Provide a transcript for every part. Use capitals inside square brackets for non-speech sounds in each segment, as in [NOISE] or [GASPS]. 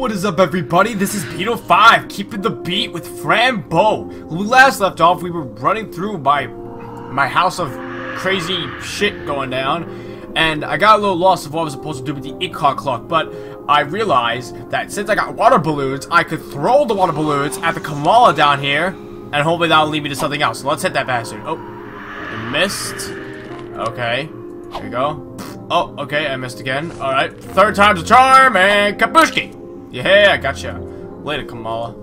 what is up everybody? This is Beatle 5, keeping the beat with Fran Bow. When we last left off, we were running through my, my house of crazy shit going down, and I got a little lost of what I was supposed to do with the Icar clock, but I realized that since I got water balloons, I could throw the water balloons at the Kamala down here, and hopefully that'll lead me to something else. So let's hit that bastard. Oh, missed. Okay, there we go. Oh, okay, I missed again. Alright, third time's a charm, and kabushki! Yeah, I gotcha. Later, Kamala.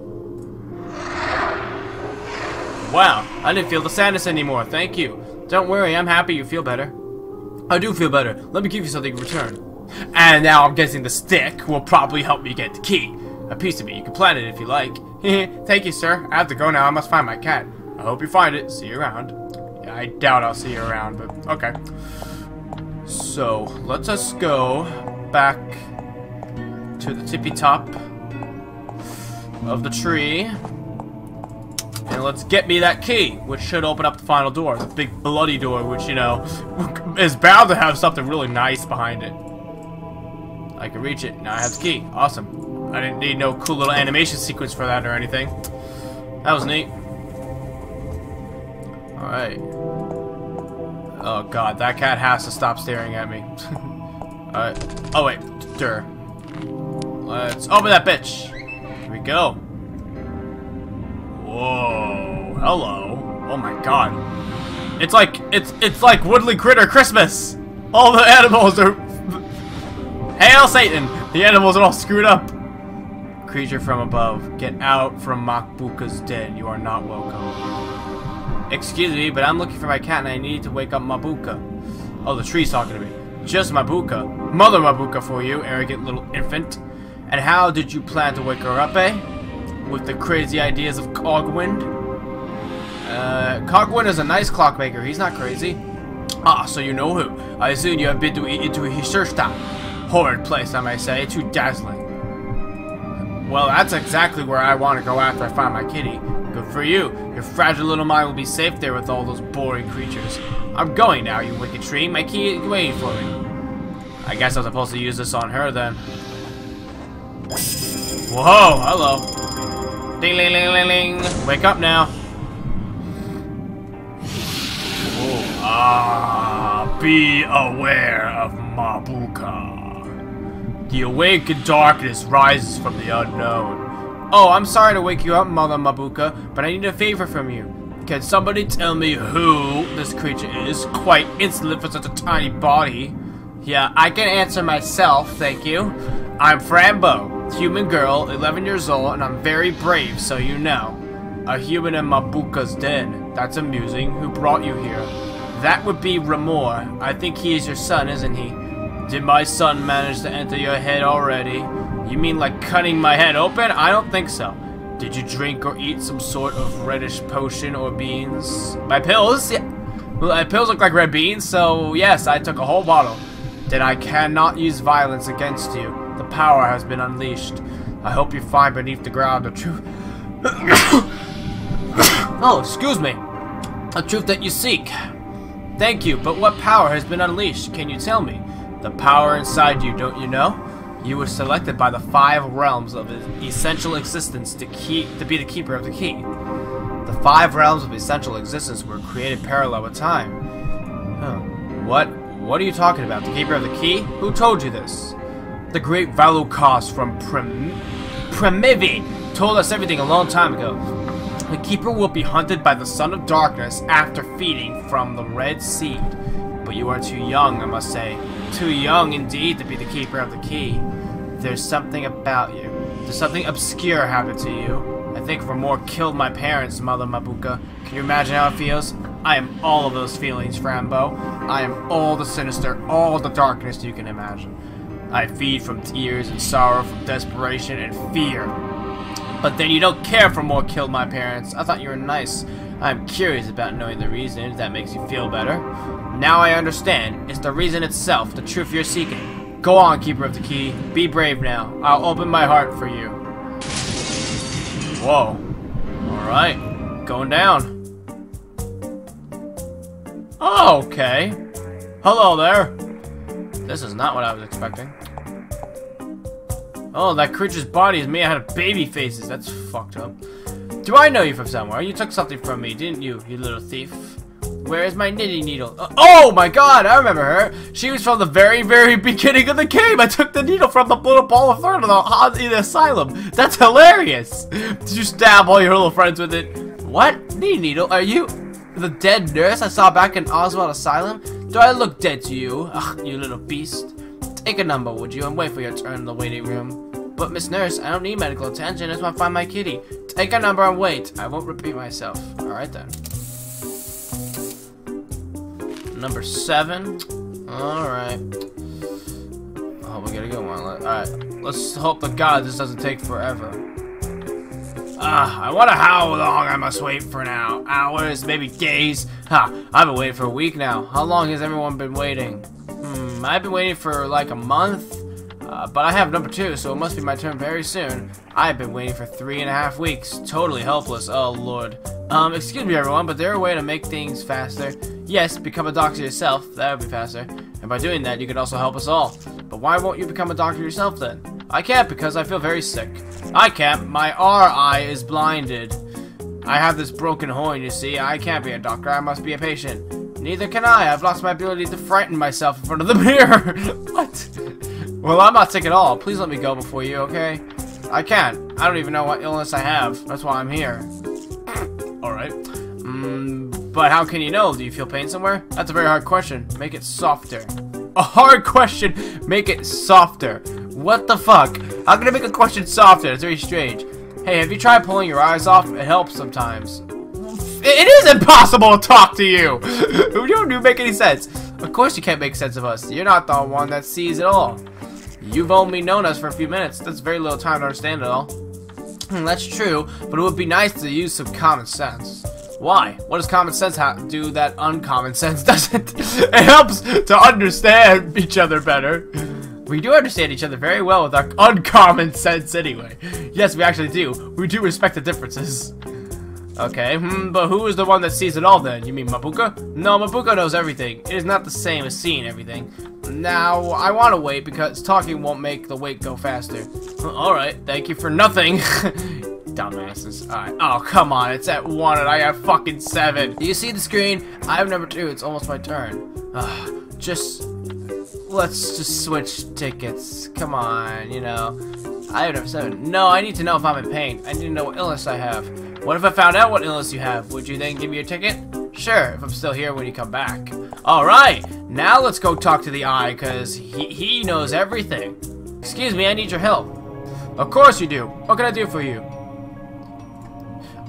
Wow, I didn't feel the sadness anymore, thank you. Don't worry, I'm happy you feel better. I do feel better. Let me give you something in return. And now I'm guessing the stick will probably help me get the key. A piece of it, you can plant it if you like. [LAUGHS] thank you, sir. I have to go now, I must find my cat. I hope you find it. See you around. Yeah, I doubt I'll see you around, but okay. So, let us go back to the tippy top of the tree. And let's get me that key, which should open up the final door. The big bloody door, which, you know, [LAUGHS] is bound to have something really nice behind it. I can reach it. Now I have the key. Awesome. I didn't need no cool little animation sequence for that or anything. That was neat. Alright. Oh god, that cat has to stop staring at me. [LAUGHS] Alright. Oh wait, stir. Let's open that bitch. Here we go. Whoa. Hello. Oh my god. It's like it's it's like Woodley Critter Christmas. All the animals are [LAUGHS] Hail Satan! The animals are all screwed up. Creature from above, get out from Mabuka's den. You are not welcome. Excuse me, but I'm looking for my cat and I need to wake up Mabuka. Oh, the tree's talking to me. Just Mabuka. Mother Mabuka for you, arrogant little infant. And how did you plan to wake her up, eh? With the crazy ideas of Cogwind? Uh, Cogwind is a nice clockmaker. He's not crazy. Ah, so you know who. I assume you have been to, into Ithersta. Horrid place, I may say. Too dazzling. Well, that's exactly where I want to go after I find my kitty. Good for you. Your fragile little mind will be safe there with all those boring creatures. I'm going now, you wicked tree. My key is waiting for me. I guess I'm supposed to use this on her then. Whoa, hello. Ding ling ling ling ling. Wake up now. Whoa. Ah, be aware of Mabuka. The awakened darkness rises from the unknown. Oh, I'm sorry to wake you up, Mother Mabuka, but I need a favor from you. Can somebody tell me who this creature is? Quite insolent for such a tiny body. Yeah, I can answer myself, thank you. I'm Fran Bow, human girl, 11 years old, and I'm very brave, so you know. A human in Mabuka's den. That's amusing. Who brought you here? That would be Remor. I think he is your son, isn't he? Did my son manage to enter your head already? You mean like cutting my head open? I don't think so. Did you drink or eat some sort of reddish potion or beans? My pills? Yeah. My pills look like red beans, so yes, I took a whole bottle. Then I cannot use violence against you. The power has been unleashed. I hope you find beneath the ground the truth. [COUGHS] oh, excuse me. A truth that you seek. Thank you, but what power has been unleashed? Can you tell me? The power inside you, don't you know? You were selected by the five realms of essential existence to keep to be the keeper of the key. The five realms of essential existence were created parallel with time. Huh. What? What are you talking about? The keeper of the key? Who told you this? The great Valukas from Primivi told us everything a long time ago. The keeper will be hunted by the Son of Darkness after feeding from the Red Seed. But you are too young, I must say. Too young indeed to be the keeper of the key. There's something about you. There's something obscure happened to you. I think Remor killed my parents, Mother Mabuka. Can you imagine how it feels? I am all of those feelings, Fran Bow. I am all the sinister, all the darkness you can imagine. I feed from tears and sorrow, from desperation and fear. But then you don't care for more killed my parents. I thought you were nice. I'm curious about knowing the reason, if that makes you feel better. Now I understand. It's the reason itself, the truth you're seeking. Go on, Keeper of the Key. Be brave now. I'll open my heart for you. Whoa. Alright. Going down. Oh, okay. Hello there. This is not what I was expecting. Oh, that creature's body is made out of baby faces. That's fucked up. Do I know you from somewhere? You took something from me, didn't you, you little thief? Where is my knitting needle? Uh, oh my god, I remember her. She was from the very, very beginning of the game. I took the needle from the little ball of thorn in the, in the asylum. That's hilarious. Did you stab all your little friends with it? What? Knitting needle? Are you the dead nurse I saw back in Oswald Asylum? Do I look dead to you? Ugh, you little beast. Take a number, would you, and wait for your turn in the waiting room. But, Miss Nurse, I don't need medical attention. I just want to find my kitty. Take a number and wait. I won't repeat myself. Alright then. Number seven. Alright. Oh, we gotta go one. Alright. Let's hope to God this doesn't take forever. Ah, I wonder how long I must wait for now. Hours, maybe days. Ha, I've been waiting for a week now. How long has everyone been waiting? Hmm, I've been waiting for like a month. Uh, but I have number two, so it must be my turn very soon. I've been waiting for three and a half weeks. Totally helpless. Oh, Lord. Um, excuse me, everyone, but there a way to make things faster? Yes, become a doctor yourself. That would be faster. And by doing that, you could also help us all. But why won't you become a doctor yourself, then? I can't because I feel very sick. I can't. My R eye is blinded. I have this broken horn, you see. I can't be a doctor. I must be a patient. Neither can I. I've lost my ability to frighten myself in front of the [LAUGHS] mirror. what? Well, I'm not sick at all. Please let me go before you, okay? I can't. I don't even know what illness I have. That's why I'm here. But how can you know? Do you feel pain somewhere? That's a very hard question. Make it softer. A hard question. Make it softer. What the fuck? How can I make a question softer? It's very strange. Hey, have you tried pulling your eyes off? It helps sometimes. It is impossible to talk to you! [LAUGHS] you don't make any sense. Of course you can't make sense of us. You're not the one that sees it all. You've only known us for a few minutes. That's very little time to understand it all. Hmm, that's true, but it would be nice to use some common sense. Why? What does common sense do that uncommon sense [LAUGHS] doesn't? it helps to understand each other better. We do understand each other very well with our uncommon sense anyway. Yes, we actually do. We do respect the differences. Okay, hmm, but who is the one that sees it all then? You mean Mabuka? No, Mabuka knows everything. It is not the same as seeing everything. Now, I want to wait because talking won't make the wait go faster. Alright, thank you for nothing. [LAUGHS] Dumbasses. Alright. Oh, come on. It's at 1 and I have fucking 7. Do you see the screen? I have number 2. It's almost my turn. Uh, just... Let's just switch tickets. Come on, you know. I have number 7. No, I need to know if I'm in pain. I need to know what illness I have. What if I found out what illness you have? Would you then give me a ticket? Sure, if I'm still here when you come back. Alright, now let's go talk to the eye, because he, he knows everything. Excuse me, I need your help. Of course you do. What can I do for you?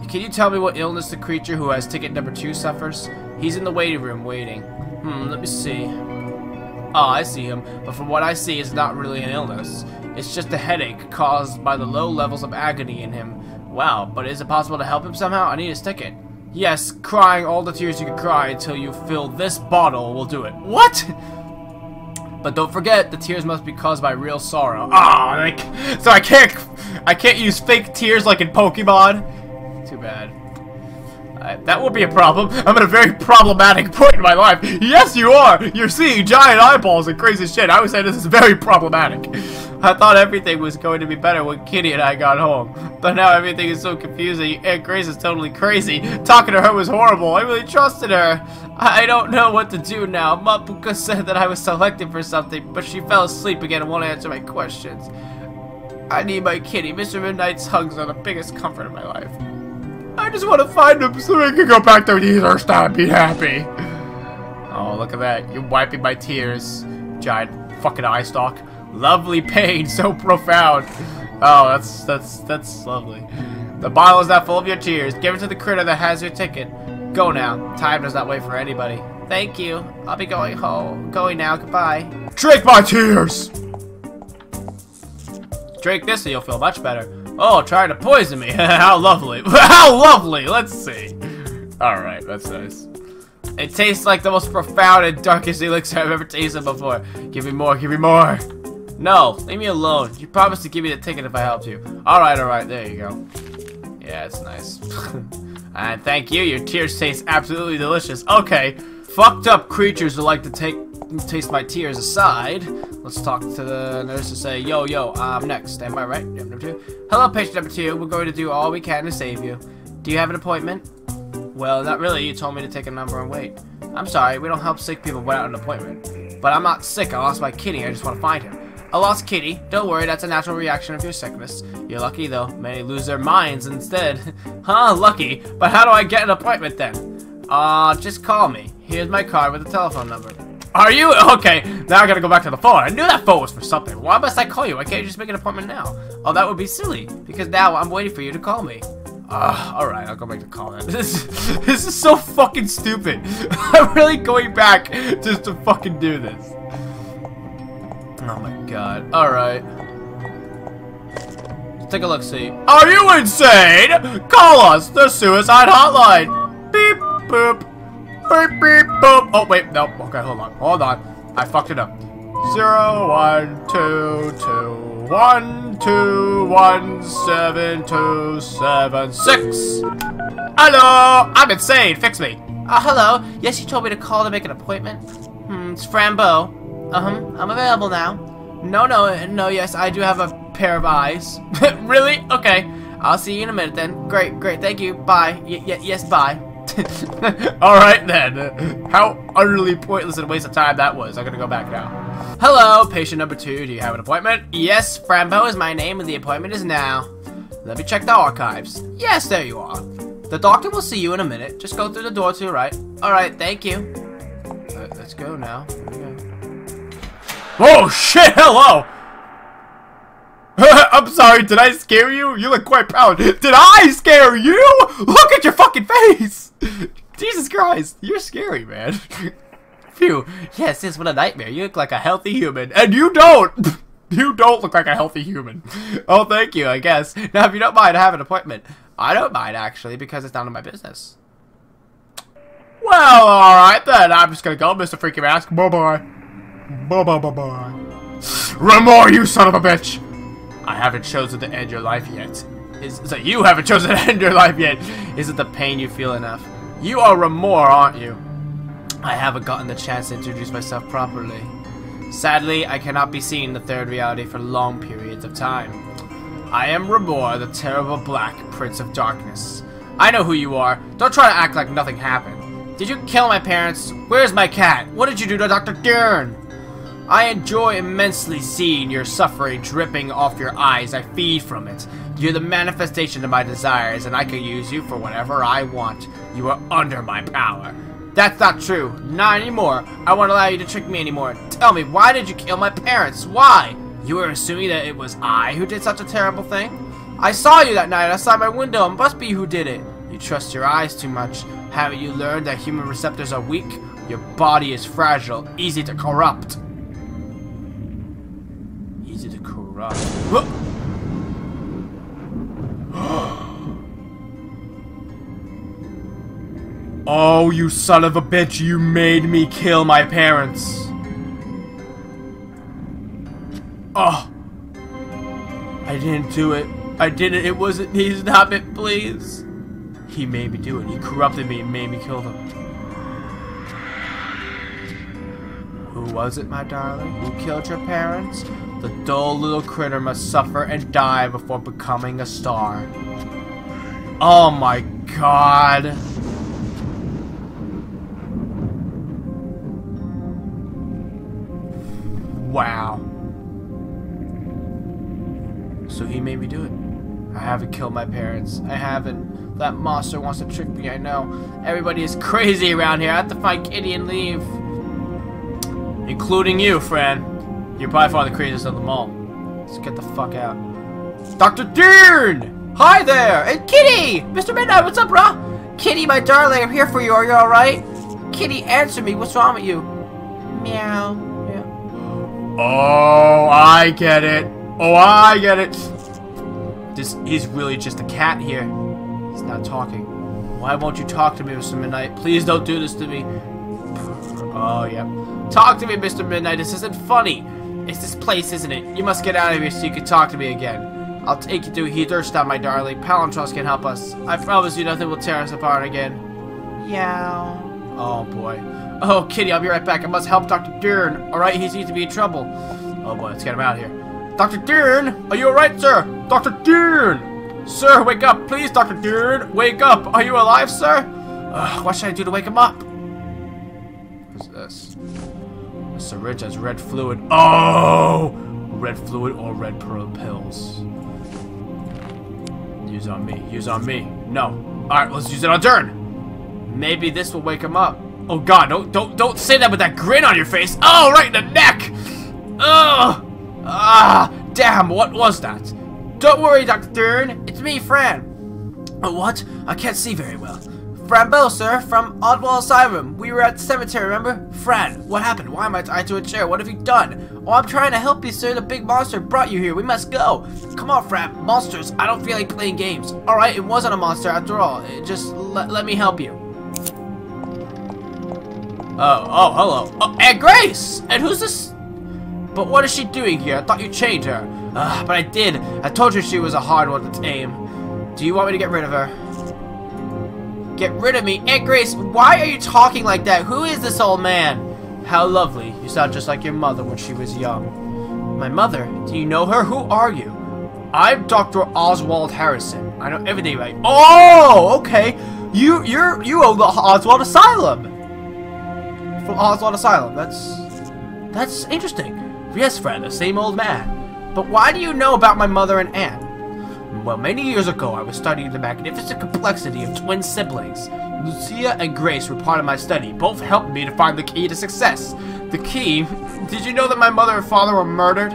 Can you tell me what illness the creature who has ticket number two suffers? He's in the waiting room waiting. Hmm, let me see. Oh, I see him, but from what I see, it's not really an illness. It's just a headache caused by the low levels of agony in him. Wow, but is it possible to help him somehow? I need his ticket. Yes, crying all the tears you can cry until you fill this bottle will do it. What? But don't forget, the tears must be caused by real sorrow. Ah, like, so I can't, I can't use fake tears like in Pokemon. Too bad. Uh, that will be a problem. I'm at a very problematic [LAUGHS] point in my life. Yes, you are. You're seeing giant eyeballs and crazy shit. I would say this is very problematic. I thought everything was going to be better when Kitty and I got home. But now everything is so confusing. Aunt Grace is totally crazy. Talking to her was horrible. I really trusted her. I don't know what to do now. Mabuka said that I was selected for something, but she fell asleep again and won't answer my questions. I need my kitty. Mr. Midnight's hugs are the biggest comfort of my life. I just want to find him so I can go back to Easter and be happy. Oh, look at that. You're wiping my tears. Giant fucking eye stalk. Lovely pain, so profound. Oh, that's that's that's lovely. The bottle is now full of your tears. Give it to the critter that has your ticket. Go now. Time does not wait for anybody. Thank you. I'll be going home. Going now. Goodbye. Drink my tears! Drink this and you'll feel much better. Oh, trying to poison me. [LAUGHS] How lovely. [LAUGHS] How lovely. Let's see. Alright, that's nice. It tastes like the most profound and darkest elixir I've ever tasted before. Give me more, give me more. No, leave me alone. You promised to give me the ticket if I helped you. Alright, alright, there you go. Yeah, it's nice. [LAUGHS] and thank you, your tears taste absolutely delicious. Okay, fucked up creatures who like to take taste my tears aside, let's talk to the nurse and say, yo, yo, I'm next. Am I right? Number two. Hello, patient number two. We're going to do all we can to save you. Do you have an appointment? Well, not really. You told me to take a number and wait. I'm sorry, we don't help sick people without an appointment. But I'm not sick. I lost my kitty. I just want to find him. A lost kitty. Don't worry, that's a natural reaction of your sickness. You're lucky, though. Many lose their minds instead. [LAUGHS] huh, lucky. But how do I get an appointment then? Uh, just call me. Here's my card with a telephone number. Are you? Okay, now I gotta go back to the phone. I knew that phone was for something. Why must I call you? Why can't you just make an appointment now? Oh, that would be silly, because now I'm waiting for you to call me. Uh, alright, I'll go make the call then. [LAUGHS] This, this is so fucking stupid. [LAUGHS] I'm really going back just to fucking do this. Oh my god. Alright. Take a look, see. Are you insane? Call us, the suicide hotline. Beep, boop. Beep, beep. Oh, wait, no. Okay, hold on. Hold on. I fucked it up. Zero, one, two, two one two one seven two seven six. Hello, I'm insane. Fix me. Uh, hello. Yes, you told me to call to make an appointment. Hmm, it's Fran Bow. Uh huh. I'm available now. No, no, no. Yes, I do have a pair of eyes. [LAUGHS] really? Okay. I'll see you in a minute then. Great, great. Thank you. Bye. Y yes, bye. [LAUGHS] Alright then. How utterly pointless and a waste of time that was. I'm gonna go back now. Hello, patient number two. Do you have an appointment? Yes, Fran Bow is my name and the appointment is now. Let me check the archives. Yes, there you are. The doctor will see you in a minute. Just go through the door to your right. Alright, thank you. Uh, let's go now. Go. Oh shit, hello! [LAUGHS] I'm sorry, did I scare you? You look quite proud. Did I scare you? Look at your fucking face! [LAUGHS] Jesus Christ, you're scary, man. [LAUGHS] Phew. Yes, this was a nightmare. You look like a healthy human. And you don't! [LAUGHS] You don't look like a healthy human. Oh, thank you, I guess. Now, if you don't mind, I have an appointment. I don't mind, actually, because it's none of my business. Well, alright then. I'm just gonna go, Mr. Freaky Mask. Bye-bye. Bye-bye-bye-bye. [SIGHS] Remor, you son of a bitch! I haven't chosen to end your life yet. Is, that you haven't chosen [LAUGHS] to end your life yet? Is it the pain you feel enough? You are Remor, aren't you? I haven't gotten the chance to introduce myself properly. Sadly, I cannot be seen in the third reality for long periods of time. I am Remor, the terrible black Prince of Darkness. I know who you are. Don't try to act like nothing happened. Did you kill my parents? Where's my cat? What did you do to Dr. Dern? I enjoy immensely seeing your suffering dripping off your eyes. I feed from it. You're the manifestation of my desires, and I can use you for whatever I want. You are under my power. That's not true. Not anymore. I won't allow you to trick me anymore. Tell me, why did you kill my parents? Why? You were assuming that it was I who did such a terrible thing? I saw you that night outside my window. It must be who did it. You trust your eyes too much. Haven't you learned that human receptors are weak? Your body is fragile, easy to corrupt. easy to corrupt. Oh, you son of a bitch, you made me kill my parents. Oh. I didn't do it. I didn't. It wasn't. He's not it, please. He made me do it. He corrupted me and made me kill them. Who was it, my darling? Who killed your parents? The dull little critter must suffer and die before becoming a star. Oh my god. Killed my parents. I haven't. That monster wants to trick me, I know. Everybody is [LAUGHS] crazy around here. I have to find Kitty and leave. Including you, friend. You're by far the craziest of them all. Let's get the fuck out. Dr. Dern! Hi there! And Kitty! Mr. Midnight, what's up, bro? Kitty, my darling, I'm here for you. Are you alright? Kitty, answer me. What's wrong with you? Meow. Meow. Oh, I get it. Oh, I get it. This is really just a cat here. He's not talking. Why won't you talk to me, Mr. Midnight? Please don't do this to me. Oh, yeah. Talk to me, Mr. Midnight. This isn't funny. It's this place, isn't it? You must get out of here so you can talk to me again. I'll take you to Heatherstone, my darling. Palontras can help us. I promise you nothing will tear us apart again. Yeah. Oh, boy. Oh, Kitty, I'll be right back. I must help Dr. Dern. Alright, he seems to be in trouble. Oh boy, let's get him out of here. Dr. Dern! Are you alright, sir? Dr. Dern! Sir, wake up, please, Dr. Dern! Wake up! Are you alive, sir? What should I do to wake him up? What's this? A syringe has red fluid. Oh! Red fluid or red pearl pills. Use on me. Use on me. No. Alright, let's use it on Dern. Maybe this will wake him up. Oh god, don't don't don't say that with that grin on your face. Oh, right in the neck! Ugh! Ah! Damn, what was that? Don't worry, Dr. Dern. It's me, Fran. Oh, what? I can't see very well. Fran Bow, sir, from Oswald Asylum. We were at the cemetery, remember? Fran, what happened? Why am I tied to a chair? What have you done? Oh, I'm trying to help you, sir. The big monster brought you here. We must go. Come on, Fran. Monsters. I don't feel like playing games. Alright, it wasn't a monster after all. It just let me help you. Oh, oh, hello. Oh, and Grace! And who's this? But what is she doing here? I thought you chained her. Uh, but I did. I told you she was a hard one to tame. Do you want me to get rid of her? Get rid of me? Aunt Grace, why are you talking like that? Who is this old man? How lovely. You sound just like your mother when she was young. My mother? Do you know her? Who are you? I'm Dr. Oswald Harrison. I know everything right. Oh, okay. You, you're, you own the Oswald Asylum. From Oswald Asylum. That's, that's interesting. Yes, friend, the same old man. But why do you know about my mother and aunt? Well, many years ago, I was studying the magnificent complexity of twin siblings. Lucia and Grace were part of my study. Both helped me to find the key to success. The key? [LAUGHS] Did you know that my mother and father were murdered?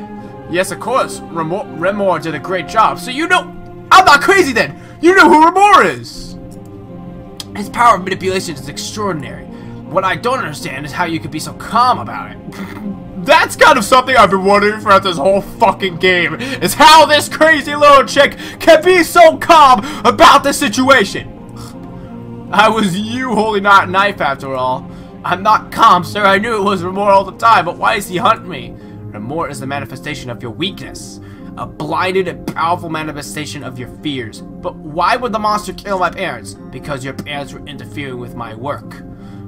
Yes, of course. Remor, Remor did a great job. So you know... I'm not crazy then! You know who Remor is! His power of manipulation is extraordinary. What I don't understand is how you could be so calm about it. [LAUGHS] That's kind of something I've been wondering throughout this whole fucking game, is how this crazy little chick can be so calm about the situation. [SIGHS] I was you holding that knife after all. I'm not calm, sir. I knew it was Remor all the time, but why does he hunt me? Remor is the manifestation of your weakness. A blinded and powerful manifestation of your fears. But why would the monster kill my parents? Because your parents were interfering with my work.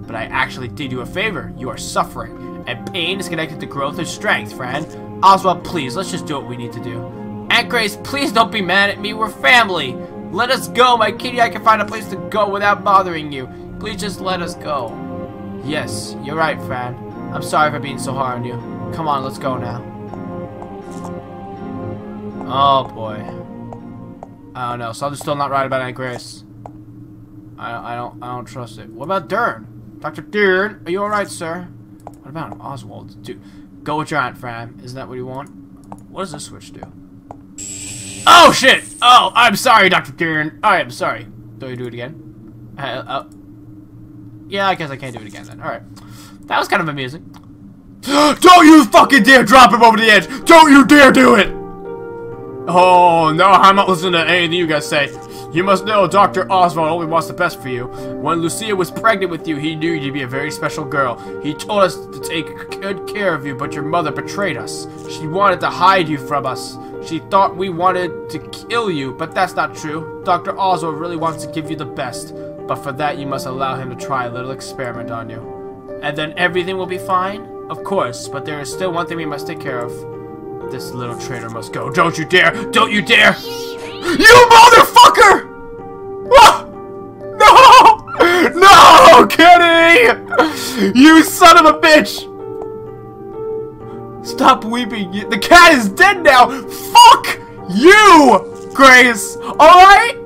But I actually did you a favor. You are suffering and pain is connected to growth and strength, friend. Oswald, please, let's just do what we need to do. Aunt Grace, please don't be mad at me. We're family. Let us go. My kitty I can find a place to go without bothering you. Please just let us go. Yes, you're right, Fran. I'm sorry for being so hard on you. Come on, let's go now. Oh, boy. I don't know. Something's still not right about Aunt Grace. I, I don't I don't trust it. What about Dern? Dr. Dern, are you alright, sir? What about? Oswald? Dude, go with your aunt, Fran. Isn't that what you want? What does this switch do? Oh, shit! Oh, I'm sorry, Dr. Kieran. I'm sorry. Do you do it again? Uh, uh, yeah, I guess I can't do it again then. Alright. That was kind of amusing. [GASPS] Don't you fucking dare drop him over the edge! Don't you dare do it! Oh, no, I'm not listening to anything you guys say. You must know Dr. Oswald only wants the best for you. When Lucia was pregnant with you, he knew you'd be a very special girl. He told us to take good care of you, but your mother betrayed us. She wanted to hide you from us. She thought we wanted to kill you, but that's not true. Dr. Oswald really wants to give you the best, but for that you must allow him to try a little experiment on you. And then everything will be fine? Of course, but there is still one thing we must take care of. This little traitor must go. Don't you dare! Don't you dare! You motherfucker! Ah! No! No, Kenny! You son of a bitch! Stop weeping. The cat is dead now. Fuck you, Grace. Alright?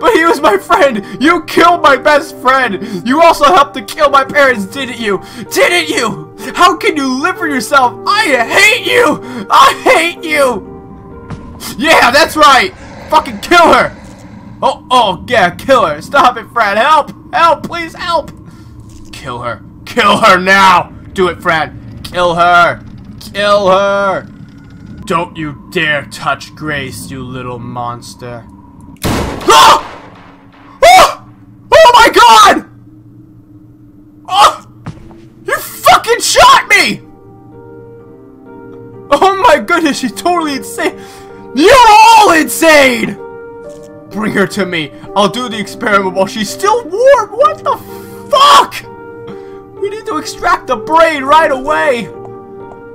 But he was my friend. You killed my best friend. You also helped to kill my parents, didn't you? Didn't you? How can you live for yourself? I hate you. I hate you. Yeah, that's right. Fucking kill her! Oh, oh, yeah, kill her. Stop it, Fred. Help! Help, please, help! Kill her. Kill her now! Do it, Fred. Kill her! Kill her! Don't you dare touch Grace, you little monster. Ah! Oh! Oh my god! Oh! You fucking shot me! Oh my goodness, she's totally insane. You're all insane! Bring her to me. I'll do the experiment while she's still warm. What the fuck? We need to extract the brain right away!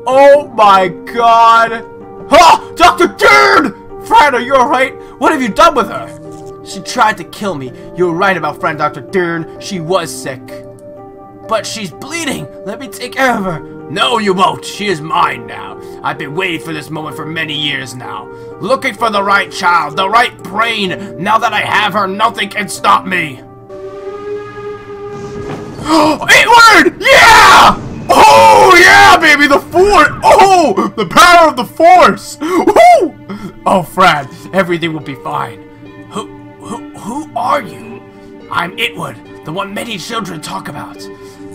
Oh my god! Ha! Dr. Dern! Fran, are you alright? What have you done with her? She tried to kill me. You were right about Fran, Dr. Dern. She was sick. But she's bleeding! Let me take care of her! No, you won't! She is mine now. I've been waiting for this moment for many years now. Looking for the right child, the right brain! Now that I have her, nothing can stop me! [GASPS] Eight word! Yeah! Oh, yeah, baby, the force! Oh, the power of the force! Woo! Oh, Fran, everything will be fine. Who, who, who are you? I'm Itward, the one many children talk about.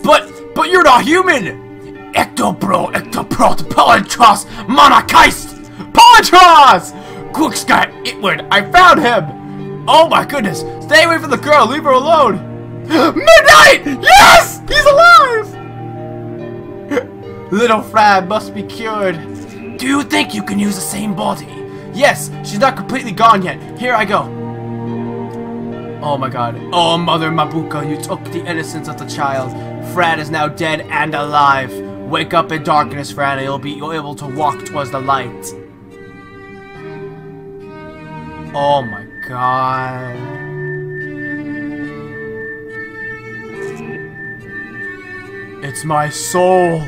But, but you're not human! Ectobro, Ectoprot, Politros, Monarchist! Politros! Quicksky, Itward, I found him! Oh my goodness, stay away from the girl, leave her alone! [GASPS] Midnight! Yes! He's alive! [GASPS] Little Fran must be cured. Do you think you can use the same body? Yes, she's not completely gone yet. Here I go. Oh my god. Oh, Mother Mabuka, you took the innocence of the child. Fred is now dead and alive. Wake up in darkness, Fran, and you'll be able to walk towards the light. Oh my god. It's my soul.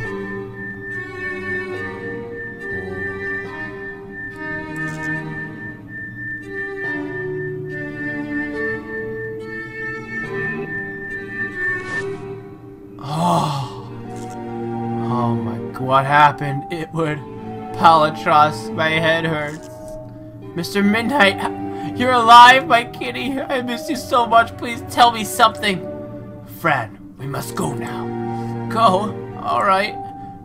What happened? It would. Palontras, my head hurts. Mr. Midnight, you're alive, my kitty. I miss you so much. Please tell me something. Fran, we must go now. Go? Alright.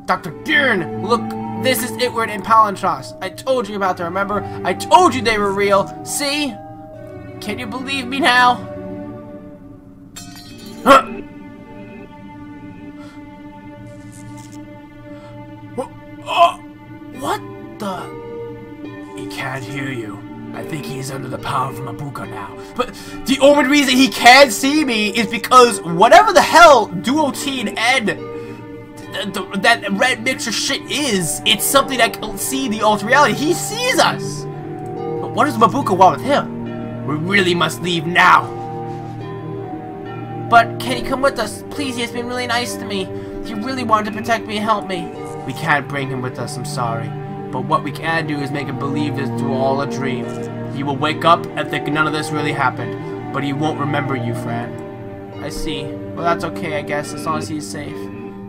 Dr. Dern, look, this is Itward and Palontras. I told you about them, remember? I told you they were real. See? Can you believe me now? I think he's under the power of Mabuka now. But the only reason he can't see me is because whatever the hell Duotine and that red mixture shit is, it's something that can see the altered reality. He sees us! But what does Mabuka want with him? We really must leave now. But can he come with us? Please, he has been really nice to me. He really wanted to protect me and help me. We can't bring him with us, I'm sorry. But what we can do is make him believe this all a dream. He will wake up and think none of this really happened. But he won't remember you, Fran. I see. Well, that's okay, I guess, as long as he's safe.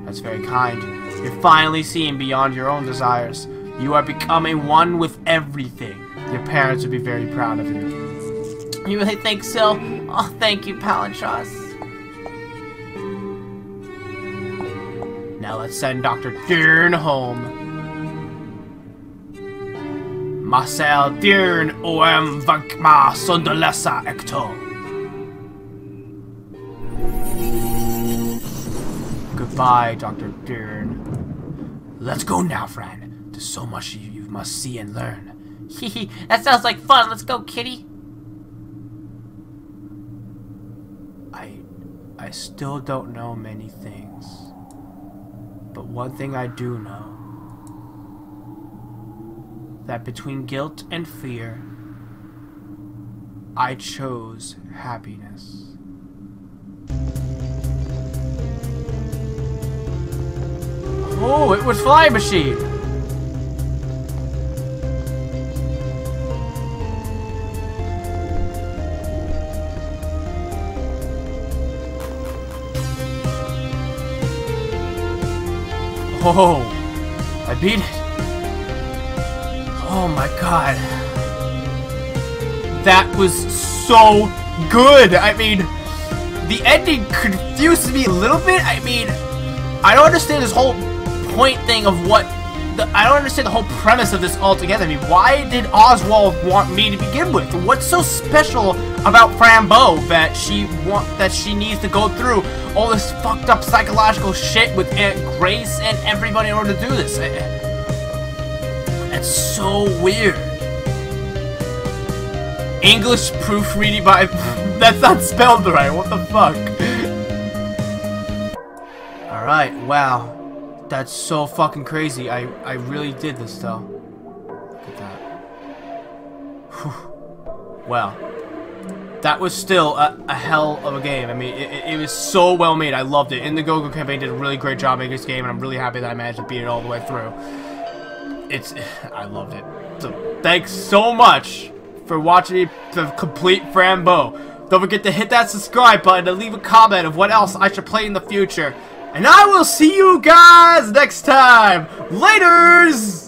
That's very kind. You're finally seeing beyond your own desires. You are becoming one with everything. Your parents would be very proud of you. You really think so? Oh, thank you, Palontras. Now let's send Dr. Dern home. Marcel Dern OM Vankma Sondolesa Ecto. Goodbye, Dr. Dern. Let's go now, Fran. There's so much you, you must see and learn. [LAUGHS] Hehe, that sounds like fun. Let's go, kitty. I... I still don't know many things. But one thing I do know that between guilt and fear, I chose happiness. Oh, it was Fly Machine! Oh, I beat it. Oh my god. That was so good. I mean, the ending confused me a little bit. I mean, I don't understand this whole point thing of what the, I don't understand the whole premise of this altogether. I mean, why did Oswald want me to begin with? What's so special about Fran Bow that she want that she needs to go through all this fucked up psychological shit with Aunt Grace and everybody in order to do this? That's so weird. English proofreading by... [LAUGHS] That's not spelled right. What the fuck? Alright, wow. That's so fucking crazy. I, I really did this though. Look at that. Whew. Well. That was still a, a, hell of a game. I mean, it, it, was so well made. I loved it. Indiegogo campaign did a really great job making this game, and I'm really happy that I managed to beat it all the way through. It's, [SIGHS] I loved it. So, thanks so much for watching the complete Fran Bow. Don't forget to hit that subscribe button and leave a comment of what else I should play in the future. And I will see you guys next time. Laters!